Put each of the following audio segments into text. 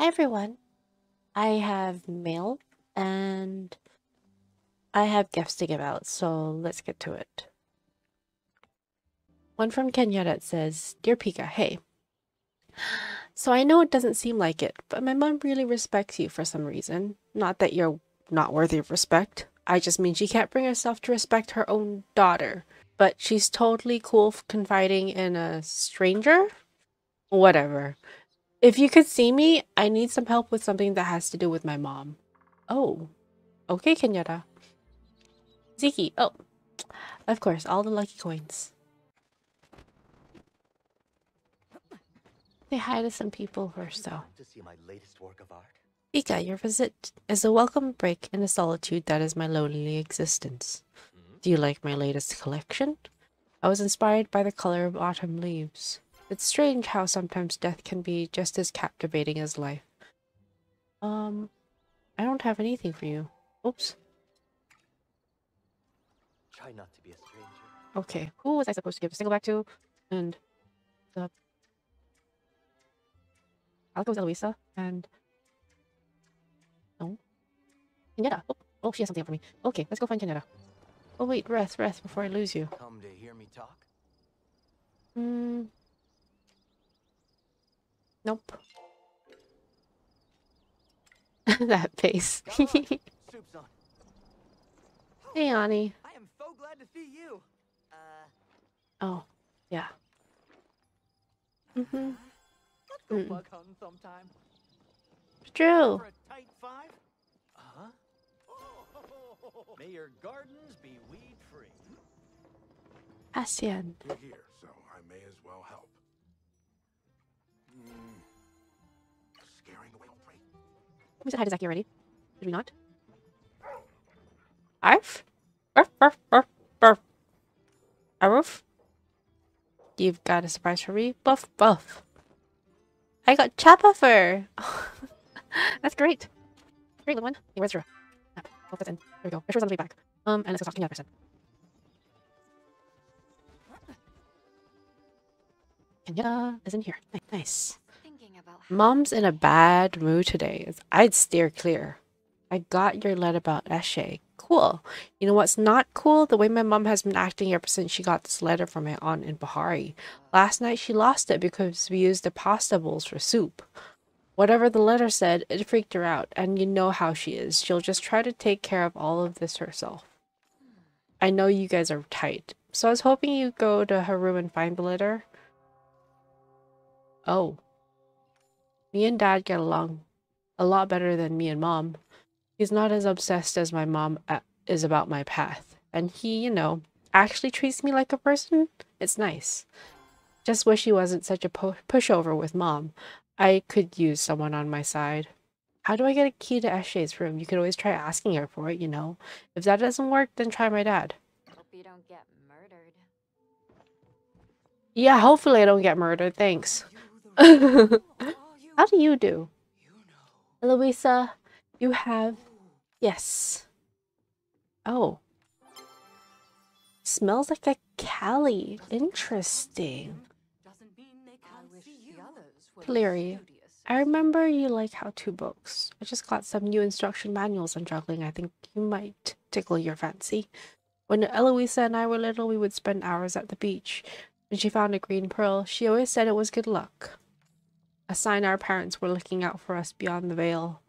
Hi everyone. I have mail and I have gifts to give out, so let's get to it. One from Kenya that says, Dear Pika, hey. So I know it doesn't seem like it, but my mom really respects you for some reason. Not that you're not worthy of respect. I just mean she can't bring herself to respect her own daughter. But she's totally cool confiding in a stranger? Whatever. If you could see me, I need some help with something that has to do with my mom. Oh. Okay, Kenyatta. Zeki. Oh. Of course, all the lucky coins. Say hi to some people first, though. To see my latest work of art. Ika, your visit is a welcome break in the solitude that is my lonely existence. Mm-hmm. Do you like my latest collection? I was inspired by the color of autumn leaves. It's strange how sometimes death can be just as captivating as life. Um, I don't have anything for you. Oops. Try not to be a stranger. Okay, who was I supposed to give the single back to? And the... I'll go with Elouisa, and... No. Kenyatta! Oh, oh, she has something for me. Okay, let's go find Kenyatta. Oh wait, rest, rest before I lose you. Come to hear me talk? Hmm. Nope. that face. Hey, Auni. I am so glad to see you. Uh, Oh, yeah. Mm-hmm. let's go Mm. bug hunting sometime. True. For a tight five? Uh-huh. May your gardens be weed free. Asian. You're here, so I may as well help. We said hi to Zeki already. Did we not? Arf? Arf, arf, arf, arf. Arf? You've got a surprise for me? Buff, buff. I got fur. That's great. Great little one. Hey, where's Drew? Ah, hope that's in. There we go. Drew on the way back. Um, and let's go talk to the other person. Is in here. Nice. Thinking about Mom's in a bad mood today. I'd steer clear. I got your letter about Eshe. Cool. You know what's not cool? The way my mom has been acting ever since she got this letter from my aunt in Bahari. Last night she lost it because we used the pasta bowls for soup. Whatever the letter said, it freaked her out, and you know how she is. She'll just try to take care of all of this herself. Hmm. I know you guys are tight, so I was hoping you'd go to her room and find the letter. Oh. Me and dad get along a lot better than me and mom. He's not as obsessed as my mom uh, is about my path. And he, you know, actually treats me like a person. It's nice. Just wish he wasn't such a pu- pushover with mom. I could use someone on my side. How do I get a key to Eshe's room? You could always try asking her for it, you know. If that doesn't work, then try my dad. hope you don't get murdered. Yeah, hopefully I don't get murdered. Thanks. How do you do? Elouisa, you have. Yes. Oh. Smells like a Cali. Interesting. Caleri. I remember you like how to books. I just got some new instruction manuals on juggling. I think you might tickle your fancy. When Elouisa and I were little, we would spend hours at the beach. When she found a green pearl, she always said it was good luck. A sign our parents were looking out for us beyond the veil.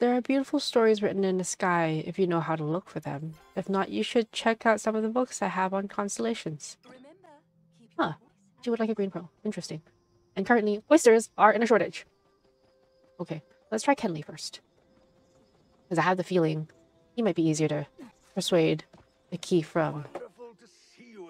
There are beautiful stories written in the sky if you know how to look for them. If not, you should check out some of the books I have on constellations. Huh. She would like a green pearl. Interesting. And currently, oysters are in a shortage. Okay, let's try Kenli first. Because I have the feeling he might be easier to persuade the key from.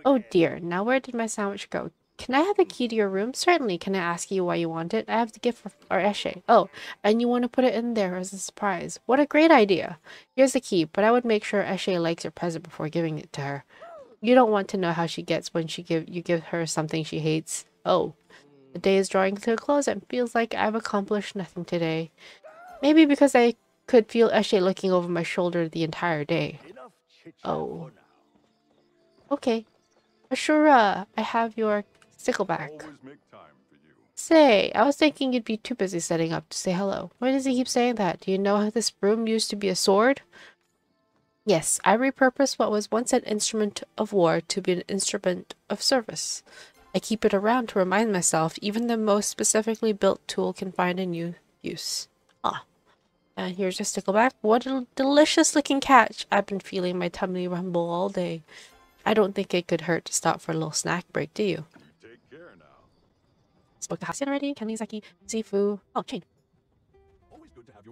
Oh dear, now where did my sandwich go? Can I have the key to your room? Certainly. Can I ask you why you want it? I have the gift for our Eshe. Oh, and you want to put it in there as a surprise. What a great idea. Here's the key, but I would make sure Eshe likes her present before giving it to her. You don't want to know how she gets when she give you give her something she hates. Oh, the day is drawing to a close and feels like I've accomplished nothing today. Maybe because I could feel Eshe looking over my shoulder the entire day. Oh. Okay. Ashura, I have your stickleback. Always make time for you. Say, I was thinking you'd be too busy setting up to say hello. Why does he keep saying that? Do you know how this broom used to be a sword? Yes, I repurposed what was once an instrument of war to be an instrument of service. I keep it around to remind myself even the most specifically built tool can find a new use. Ah. And here's your stickleback. What a delicious looking catch. I've been feeling my tummy rumble all day. I don't think it could hurt to stop for a little snack break, do you? Take care now. Spoke to Hassian already? Kenli, Zeki, Sifuu. Oh, Chayne.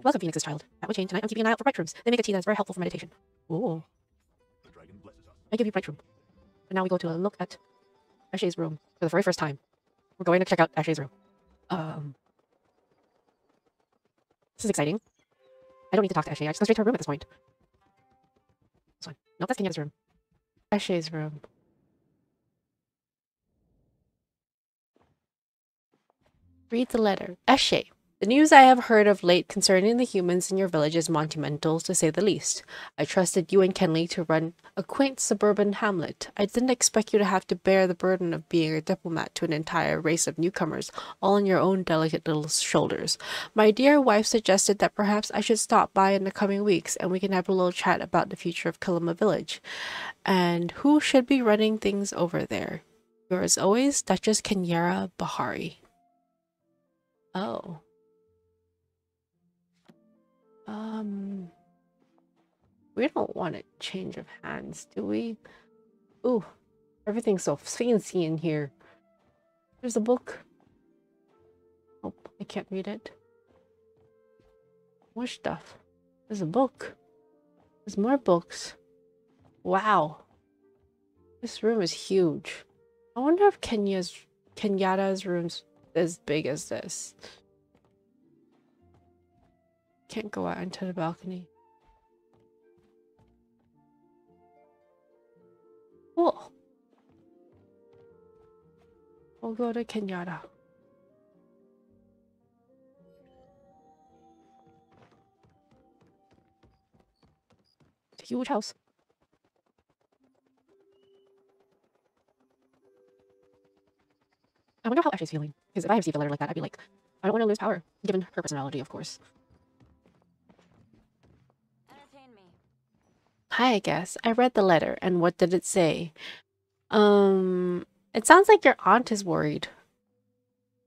Welcome, Phoenix's child. That would change tonight. I'm keeping an eye out for brightshrooms. They make a tea that's very helpful for meditation. Us. I give you brightshroom. Now we go to a look at Ashley's room for the very first time. We're going to check out Ashley's room. Um, this is exciting. I don't need to talk to Ashley. I just go straight to her room at this point. This one. Nope, that's Kenyatta's room. Ashley's room. Read the letter. Eshe. The news I have heard of late concerning the humans in your village is monumental, to say the least. I trusted you and Kenli to run a quaint suburban hamlet. I didn't expect you to have to bear the burden of being a diplomat to an entire race of newcomers, all on your own delicate little shoulders. My dear wife suggested that perhaps I should stop by in the coming weeks, and we can have a little chat about the future of Kilima Village, and who should be running things over there. Yours always, Duchess Kenyara Bahari. Oh. We don't want a change of hands, do we? Ooh, everything's so fancy in here. There's a book. Oh, I can't read it. More stuff. There's a book. There's more books. Wow. This room is huge. I wonder if Kenya's Kenyatta's room's as big as this. Can't go out into the balcony. Cool. We'll go to Kenyatta. It's a huge house. I wonder how Ashley's feeling. Because if I received a letter like that, I'd be like, I don't want to lose power, given her personality, of course. Hi, I guess. I read the letter, and what did it say? Um, it sounds like your aunt is worried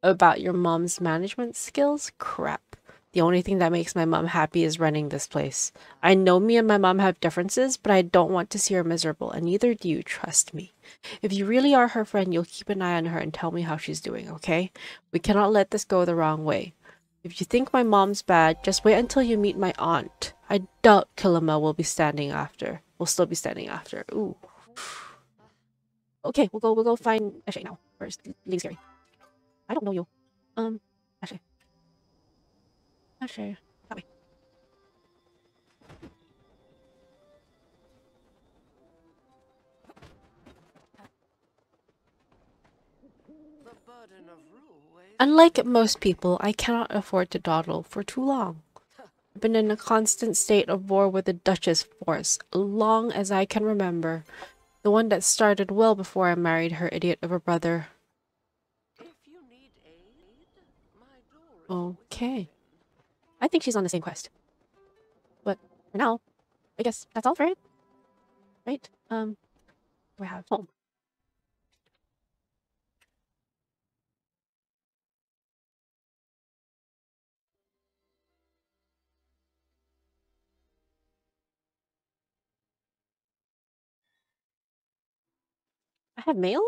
about your mom's management skills. Crap. The only thing that makes my mom happy is running this place. I know me and my mom have differences, but I don't want to see her miserable, and neither do you, trust me. If you really are her friend, you'll keep an eye on her and tell me how she's doing, okay? We cannot let this go the wrong way. If you think my mom's bad, just wait until you meet my aunt. I doubt Kilima will be standing after. Will still be standing after. Ooh. Okay, we'll go. We'll go find Ashay now. Where's Leave Scary? I don't know you. Um, Ashay. Ashay. That way. Unlike most people, I cannot afford to dawdle for too long. Been in a constant state of war with the Duchess force, long as I can remember. The one that started well before I married her idiot of a brother. Okay. I think she's on the same quest. But for now, I guess that's all for it. Right? Um, we have home. Have mail?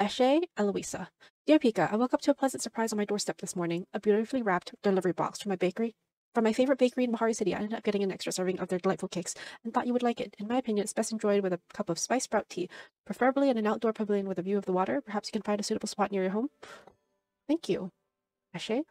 Eshe Elouisa. Dear Pika, I woke up to a pleasant surprise on my doorstep this morning. A beautifully wrapped delivery box from my bakery. From my favorite bakery in Bahari City, I ended up getting an extra serving of their delightful cakes and thought you would like it. In my opinion, it's best enjoyed with a cup of spiced sprout tea, preferably in an outdoor pavilion with a view of the water. Perhaps you can find a suitable spot near your home. Thank you. Eshe?